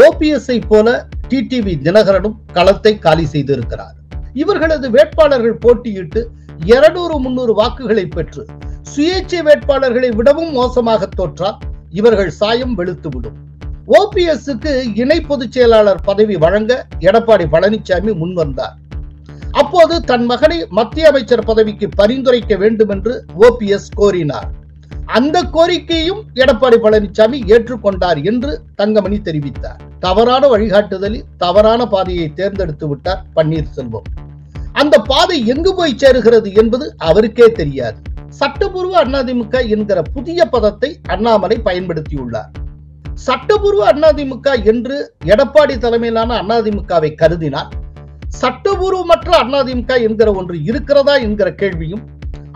ஓபிஎஸ்ஐ போல டிடிவி தினகரனும் களத்தை காலி செய்திருக்கிறார். இவர்களது வேட்பாளர்கள் போட்டியிட்டு இருநூறு முன்னூறு வாக்குகளை பெற்று சுயேட்சை வேட்பாளர்களை விடவும் மோசமாக தோற்றால் இவர்கள் சாயம் வெளுத்துவிடும். ஓபிஎஸ்க்கு இணை பொதுச் செயலாளர் பதவி வழங்க எடப்பாடி பழனிசாமி முன்வந்தார். அப்போது தன் மகனை மத்திய அமைச்சர் பதவிக்கு பரிந்துரைக்க வேண்டும் என்று ஓபிஎஸ் கோரினார். அந்த கோரிக்கையும் எடப்பாடி பழனிசாமி ஏற்றுக்கொண்டார் என்று தங்கமணி தெரிவித்தார். தவறான வழிகாட்டுதலில் தவறான பாதையை தேர்ந்தெடுத்து விட்டார் பன்னீர்செல்வம். அந்த பாதை எங்கு போய் சேருகிறது என்பது அவருக்கே தெரியாது. சட்டபூர்வ அதிமுக என்கிற புதிய பதத்தை அண்ணாமலை பயன்படுத்தியுள்ளார். சட்டபூர்வ அதிமுக என்று எடப்பாடி தலைமையிலான அதிமுகவை கருதினால் சட்டபூர்வமற்ற அதிமுக என்கிற ஒன்று இருக்கிறதா என்கிற கேள்வியும்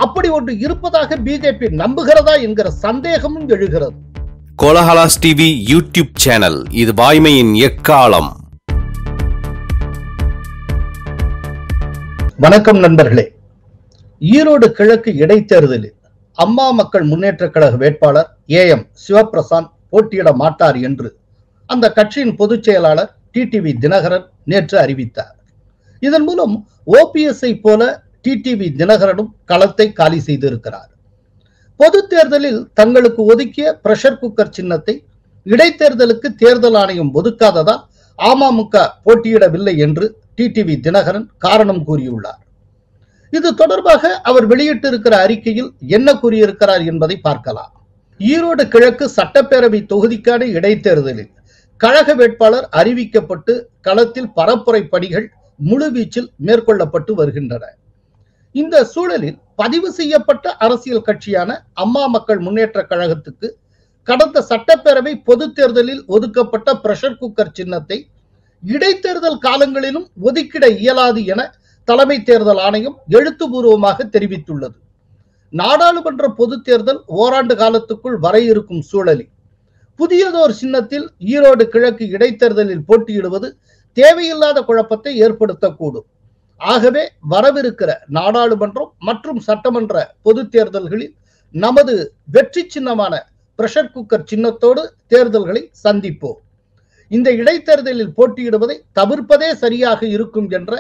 அப்படி ஒன்று இருப்பதாக பிஜேபி நம்புகிறதா என்கிற சந்தேகமும் எழுகிறது. கோலஹலாஸ் டிவி யூடியூப் சேனல் இது வாய்மையின் எக்காலம். வணக்கம் நண்பர்களே. ஈரோடு கிழக்கு இடைத்தேர்தலில் அம்மா மக்கள் முன்னேற்ற கழக வேட்பாளர் ஏ எம் சிவபிரசாந்த் போட்டியிட மாட்டார் என்று அந்த கட்சியின் பொதுச் செயலாளர் டிடிவி தினகரன் நேற்று அறிவித்தார். இதன் மூலம் ஓபிஎஸ்ஐ போல டிடிவி தினகரனும் களத்தை காலி செய்திருக்கிறார். பொது தேர்தலில் தங்களுக்கு ஒதுக்கிய பிரஷர் குக்கர் சின்னத்தை இடைத்தேர்தலுக்கு தேர்தல் ஆணையம் ஒதுக்காததால் அமமுக போட்டியிடவில்லை என்று டிடிவி தினகரன் காரணம் கூறியுள்ளார். இது தொடர்பாக அவர் வெளியிட்டிருக்கிற அறிக்கையில் என்ன கூறியிருக்கிறார் என்பதை பார்க்கலாம். ஈரோடு கிழக்கு சட்டப்பேரவை தொகுதிக்கான இடைத்தேர்தலில் கழக வேட்பாளர் அறிவிக்கப்பட்டு களத்தில் பரப்புரை பணிகள் முழுவீச்சில் மேற்கொள்ளப்பட்டு வருகின்றன. இந்த சூழலில் பதிவு செய்யப்பட்ட அரசியல் கட்சியான அம்மா மக்கள் முன்னேற்ற கழகத்துக்கு கடந்த சட்டப்பேரவை பொது தேர்தலில் ஒதுக்கப்பட்ட பிரஷர் குக்கர் சின்னத்தை இடைத்தேர்தல் காலங்களிலும் ஒதுக்கிட இயலாது என தலைமை தேர்தல் ஆணையம் எழுத்துப்பூர்வமாக தெரிவித்துள்ளது. நாடாளுமன்ற பொது தேர்தல் ஓராண்டு காலத்துக்குள் வர இருக்கும் சூழலில் புதியதோர் சின்னத்தில் ஈரோடு கிழக்கு இடைத்தேர்தலில் போட்டியிடுவது தேவையில்லாத குழப்பத்தை ஏற்படுத்தக்கூடும். ஆகவே வரவிருக்கிற நாடாளுமன்றம் மற்றும் சட்டமன்ற பொது தேர்தல்களில் நமது வெற்றி சின்னமான பிரஷர் குக்கர் சின்னத்தோடு தேர்தல்களை சந்திப்போம். இந்த இடைத்தேர்தலில் போட்டியிடுவதை தவிர்ப்பதே சரியாக இருக்கும் என்ற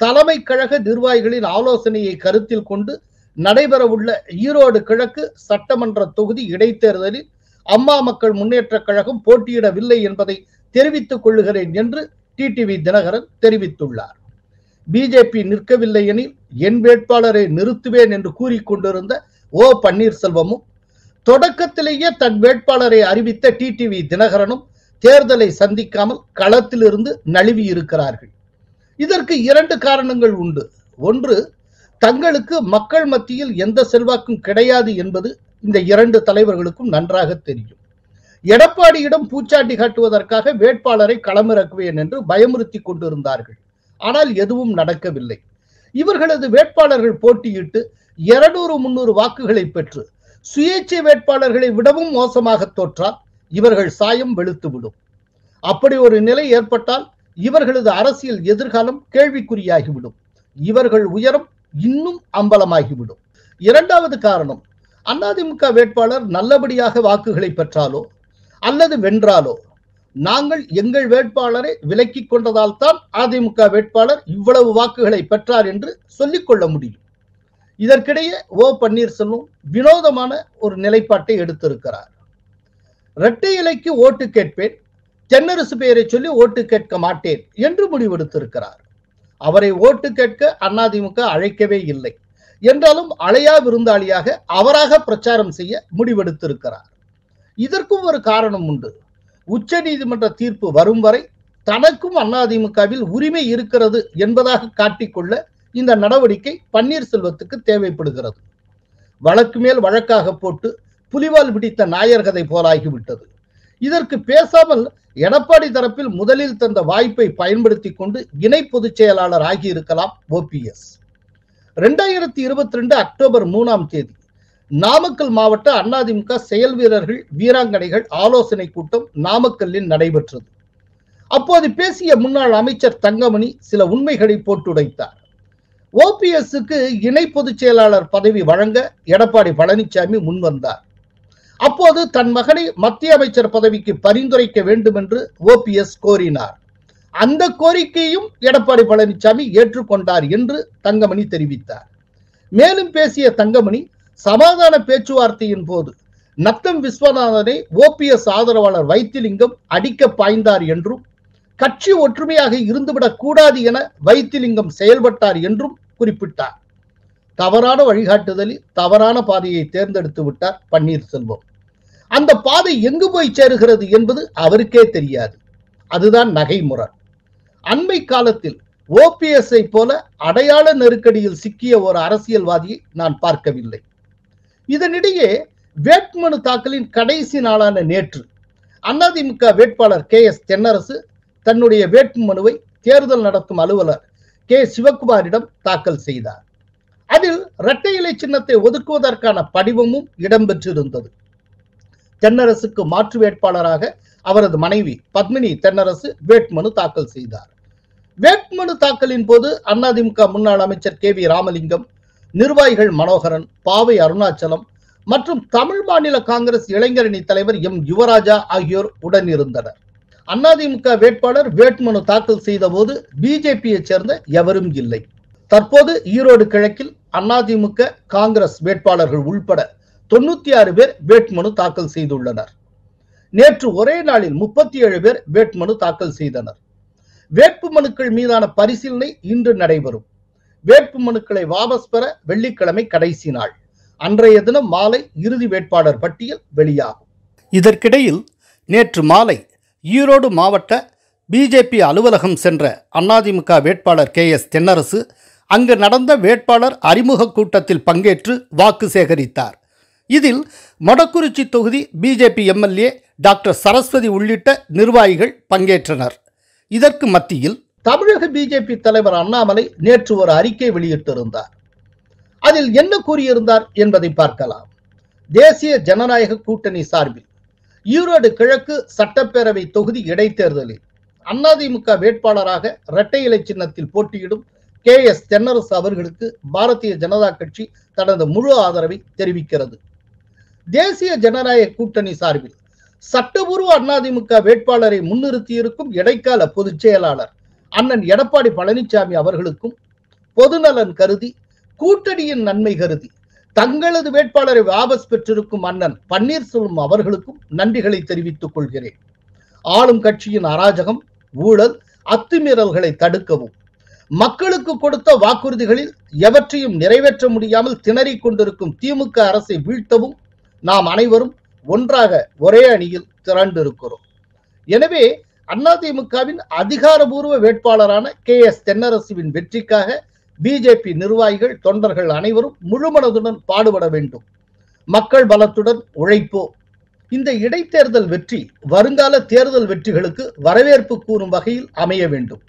தலைமை கழக நிர்வாகிகளின் ஆலோசனையை கருத்தில் கொண்டு நடைபெறவுள்ள ஈரோடு கிழக்கு சட்டமன்ற தொகுதி இடைத்தேர்தலில் அம்மா மக்கள் முன்னேற்ற கழகம் போட்டியிடவில்லை என்பதை தெரிவித்துக் கொள்ளுகிறேன் என்று டிடிவி தினகரன் தெரிவித்துள்ளார். பிஜேபி நிற்கவில்லை எனில் என் வேட்பாளரை நிறுத்துவேன் என்று கூறிக்கொண்டிருந்த ஓ பன்னீர்செல்வமும் தொடக்கத்திலேயே தன் வேட்பாளரை அறிவித்த டிடிவி தினகரனும் தேர்தலை சந்திக்காமல் களத்திலிருந்து நழுவி இருக்கிறார்கள் இதற்கு இரண்டு காரணங்கள் உண்டு. ஒன்று தங்களுக்கு மக்கள் மத்தியில் எந்த செல்வாக்கும் கிடையாது என்பது இந்த இரண்டு தலைவர்களுக்கும் நன்றாக தெரியும். எடப்பாடியிடம் பூச்சாட்டி காட்டுவதற்காக வேட்பாளரை களமிறக்குவேன் என்று பயமுறுத்தி கொண்டிருந்தார்கள். ஆனால் எதுவும் நடக்கவில்லை. இவர்களது வேட்பாளர்கள் போட்டியிட்டு இருநூறு முன்னூறு வாக்குகளை பெற்று சுயேட்சை வேட்பாளர்களை விடவும் மோசமாக தோற்றால் இவர்கள் சாயம் வெளுத்துவிடும். அப்படி ஒரு நிலை ஏற்பட்டால் இவர்களது அரசியல் எதிர்காலம் கேள்விக்குறியாகிவிடும். இவர்கள் உயரம் இன்னும் அம்பலமாகிவிடும். இரண்டாவது காரணம் அதிமுக வேட்பாளர் நல்லபடியாக வாக்குகளை பெற்றாலோ அல்லது வென்றாலோ நாங்கள் எங்கள் வேட்பாளரை விலக்கிக் கொண்டதால் தான் அதிமுக வேட்பாளர் இவ்வளவு வாக்குகளை பெற்றார் என்று சொல்லிக் கொள்ள முடியும். இதற்கிடையே ஓ பன்னீர்செல்வம் வினோதமான ஒரு நிலைப்பாட்டை எடுத்திருக்கிறார். இரட்டை இலைக்கு ஓட்டு கேட்பேன் தென்னரசு பெயரை சொல்லி ஓட்டு கேட்க மாட்டேன் என்று முடிவெடுத்திருக்கிறார். அவரை ஓட்டு கேட்க அதிமுக அழைக்கவே இல்லை. என்றாலும் அழையா விருந்தாளியாக அவராக பிரச்சாரம் செய்ய முடிவெடுத்திருக்கிறார். இதற்கும் ஒரு காரணம் உண்டு. உச்ச நீதிமன்ற தீர்ப்பு வரும் வரை தனக்கும் அதிமுகவில் உரிமை இருக்கிறது என்பதாக காட்டிக்கொள்ள இந்த நடவடிக்கை பன்னீர்செல்வத்துக்கு தேவைப்படுகிறது. வழக்கு மேல் வழக்காக போட்டு புலிவால் பிடித்த நாயர் கதை போலாகிவிட்டது. இதற்கு பேசாமல் எடப்பாடி தரப்பில் முதலில் தந்த வாய்ப்பை பயன்படுத்தி கொண்டு இணை பொதுச் செயலாளர் ஆகியிருக்கலாம் ஓபிஎஸ் ரெண்டாயிரத்தி இருபத்தி ரெண்டு அக்டோபர் மூணாம் தேதி நாமக்கல் மாவட்ட அதிமுக செயல் வீரர்கள் வீராங்கனைகள் ஆலோசனை கூட்டம் நாமக்கல்லில் நடைபெற்றது. அப்போது பேசிய முன்னாள் அமைச்சர் தங்கமணி சில உண்மைகளை போட்டுடைத்தார் ஓபிஎஸ்க்கு இணை பொதுச் செயலாளர் பதவி வழங்க எடப்பாடி பழனிசாமி முன்வந்தார். அப்போது தன் மகனை மத்திய அமைச்சர் பதவிக்கு பரிந்துரைக்க வேண்டும் என்று ஓபிஎஸ் கோரினார். அந்த கோரிக்கையும் எடப்பாடி பழனிசாமி ஏற்றுக்கொண்டார் என்று தங்கமணி தெரிவித்தார். மேலும் பேசிய தங்கமணி சமாதான பேச்சுவார்த்தையின் போது நத்தம் விஸ்வநாதனை ஓபிஎஸ் ஆதரவாளர் வைத்திலிங்கம் அடிக்க பாய்ந்தார் என்றும் கட்சி ஒற்றுமையாக இருந்துவிடக் கூடாது என வைத்திலிங்கம் செயல்பட்டார் என்றும் குறிப்பிட்டார். தவறான வழிகாட்டுதலில் தவறான பாதையை தேர்ந்தெடுத்து விட்டார் பன்னீர்செல்வம். அந்த பாதை எங்கு போய் சேருகிறது என்பது அவருக்கே தெரியாது. அதுதான் நகைமுரண். அண்மை காலத்தில் ஓபிஎஸ்ஐ போல அடையாள நெருக்கடியில் சிக்கிய ஒரு அரசியல்வாதியை நான் பார்க்கவில்லை. இதனிடையே வேட்புமனு தாக்கலின் கடைசி நாளான நேற்று அதிமுக வேட்பாளர் கே எஸ் தென்னரசு தன்னுடைய வேட்புமனுவை தேர்தல் நடத்தும் அலுவலர் கே சிவகுமாரிடம் தாக்கல் செய்தார். அதில் இரட்டை இலை சின்னத்தை ஒதுக்குவதற்கான படிவமும் இடம்பெற்றிருந்தது. தென்னரசுக்கு மாற்று வேட்பாளராக அவரது மனைவி பத்மினி தென்னரசு வேட்புமனு தாக்கல் செய்தார். வேட்புமனு தாக்கலின் போது அதிமுக முன்னாள் அமைச்சர் கே வி ராமலிங்கம் நிர்வாகிகள் மனோகரன் பாவை அருணாச்சலம் மற்றும் தமிழ் மாநில காங்கிரஸ் இளைஞரணி தலைவர் எம். யுவராஜா ஆகியோர் உடனிருந்தனர். அதிமுக வேட்பாளர் வேட்புமனு தாக்கல் செய்த போது பிஜேபியை சேர்ந்த எவரும் இல்லை. தற்போது ஈரோடு கிழக்கில் அதிமுக காங்கிரஸ் வேட்பாளர்கள் உள்பட தொண்ணூத்தி ஆறு பேர் வேட்புமனு தாக்கல் செய்துள்ளனர். நேற்று ஒரே நாளில் முப்பத்தி ஏழு பேர் வேட்புமனு தாக்கல் செய்தனர். வேட்புமனுக்கள் மீதான பரிசீலனை இன்று நடைபெறும். வேட்புமனுக்களை வாபஸ் பெற வெள்ளிக்கிழமை கடைசி நாள். அன்றைய தினம் மாலை இறுதி வேட்பாளர் பட்டியல் வெளியாகும். இதற்கிடையில் நேற்று மாலை ஈரோடு மாவட்ட பிஜேபி அலுவலகம் சென்ற அதிமுக வேட்பாளர் கே எஸ் தென்னரசு அங்கு நடந்த வேட்பாளர் அறிமுக கூட்டத்தில் பங்கேற்று வாக்கு சேகரித்தார். இதில் மொடக்குறிச்சி தொகுதி பிஜேபி எம்எல்ஏ டாக்டர் சரஸ்வதி உள்ளிட்ட நிர்வாகிகள் பங்கேற்றனர். இதற்கு மத்தியில் தமிழக பிஜேபி தலைவர் அண்ணாமலை நேற்று ஒரு அறிக்கை வெளியிட்டிருந்தார். அதில் என்ன கூறியிருந்தார் என்பதை பார்க்கலாம். தேசிய ஜனநாயக கூட்டணி சார்பில் ஈரோடு கிழக்கு சட்டப்பேரவை தொகுதி இடைத்தேர்தலில் அதிமுக வேட்பாளராக இரட்டை இலை சின்னத்தில் போட்டியிடும் கே எஸ் தென்னரசு அவர்களுக்கு பாரதிய ஜனதா கட்சி தனது முழு ஆதரவை தெரிவிக்கிறது. தேசிய ஜனநாயக கூட்டணி சார்பில் சட்டபூர்வ அதிமுக வேட்பாளரை முன்னிறுத்தியிருக்கும் இடைக்கால பொதுச் செயலாளர் அண்ணன் எடப்பாடி பழனிசாமி அவர்களுக்கும் பொதுநலன் கருதி கூட்டணியின் நன்மை கருதி தங்களது வேட்பாளரை வாபஸ் பெற்றிருக்கும் அண்ணன் பன்னீர்செல்வம் அவர்களுக்கும் நன்றிகளை தெரிவித்துக் கொள்கிறேன். ஆளும் கட்சியின் அராஜகம் ஊழல் அத்துமீறல்களை தடுக்கவும் மக்களுக்கு கொடுத்த வாக்குறுதிகளில் எவற்றையும் நிறைவேற்ற முடியாமல் திணறிக் கொண்டிருக்கும் திமுக அரசை வீழ்த்தவும் நாம் அனைவரும் ஒன்றாக ஒரே அணியில் திரண்டிருக்கிறோம். எனவே அதிமுகவின் அதிகாரபூர்வ வேட்பாளரான கே எஸ் தென்னரசுவின் வெற்றிக்காக பிஜேபி நிர்வாகிகள் தொண்டர்கள் அனைவரும் முழுமனதுடன் பாடுபட வேண்டும். மக்கள் பலத்துடன் உழைப்போ. இந்த இடைத்தேர்தல் வெற்றி வருங்கால தேர்தல் வெற்றிகளுக்கு வரவேற்பு கூறும் வகையில் அமைய வேண்டும்.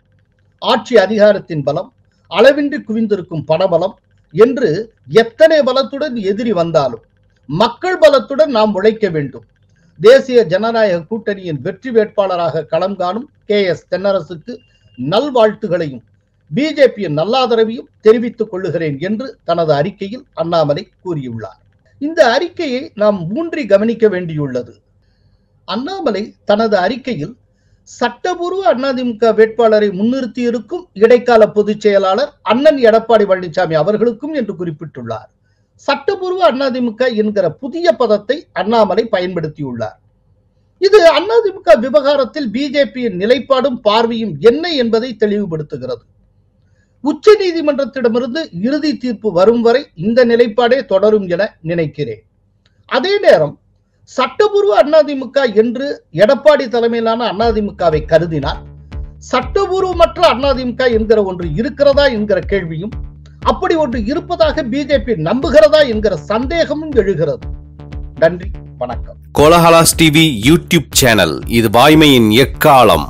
ஆட்சி அதிகாரத்தின் பலம் அளவின்றி குவிந்திருக்கும் பணபலம் என்று எத்தனை பலத்துடன் எதிரி வந்தாலும் மக்கள் பலத்துடன் நாம் உழைக்க வேண்டும். தேசிய ஜனநாயக கூட்டணியின் வெற்றி வேட்பாளராக களம் காணும் கே எஸ் தென்னரசுக்கு நல்வாழ்த்துகளையும் பிஜேபியின் நல்லாதரவையும் தெரிவித்துக் கொள்ளுகிறேன் என்று தனது அறிக்கையில் அண்ணாமலை கூறியுள்ளார். இந்த அறிக்கையை நாம் ஊன்றி கவனிக்க வேண்டியுள்ளது. அண்ணாமலை தனது அறிக்கையில் சட்டபூர்வ அதிமுக வேட்பாளரை முன்னிறுத்தி இருக்கும் இடைக்கால பொதுச் செயலாளர் அண்ணன் எடப்பாடி பழனிசாமி அவர்களுக்கும் என்று குறிப்பிட்டுள்ளார். சட்டபூர்வ அதிமுக என்கிற புதிய பதத்தை அண்ணாமலை பயன்படுத்தியுள்ளார். இது அதிமுக விவகாரத்தில் பிஜேபியின் நிலைப்பாடும் பார்வையும் என்ன என்பதை தெளிவுபடுத்துகிறது. உச்ச நீதிமன்றத்திடமிருந்து இறுதி தீர்ப்பு வரும் வரை இந்த நிலைப்பாடே தொடரும் என நினைக்கிறேன். அதே நேரம் சட்டபூர்வ அதிமுக என்று எடப்பாடி தலைமையிலான அதிமுகவை கருதினார் சட்டபூர்வமற்ற அதிமுக என்கிற ஒன்று இருக்கிறதா என்கிற கேள்வியும் அப்படி ஒன்று இருப்பதாக பிஜேபி நம்புகிறதா என்கிற சந்தேகமும் எழுகிறது. நன்றி வணக்கம். கோலஹலாஸ் டிவி யூடியூப் சேனல் இது வாய்மையின் எக்காலம்.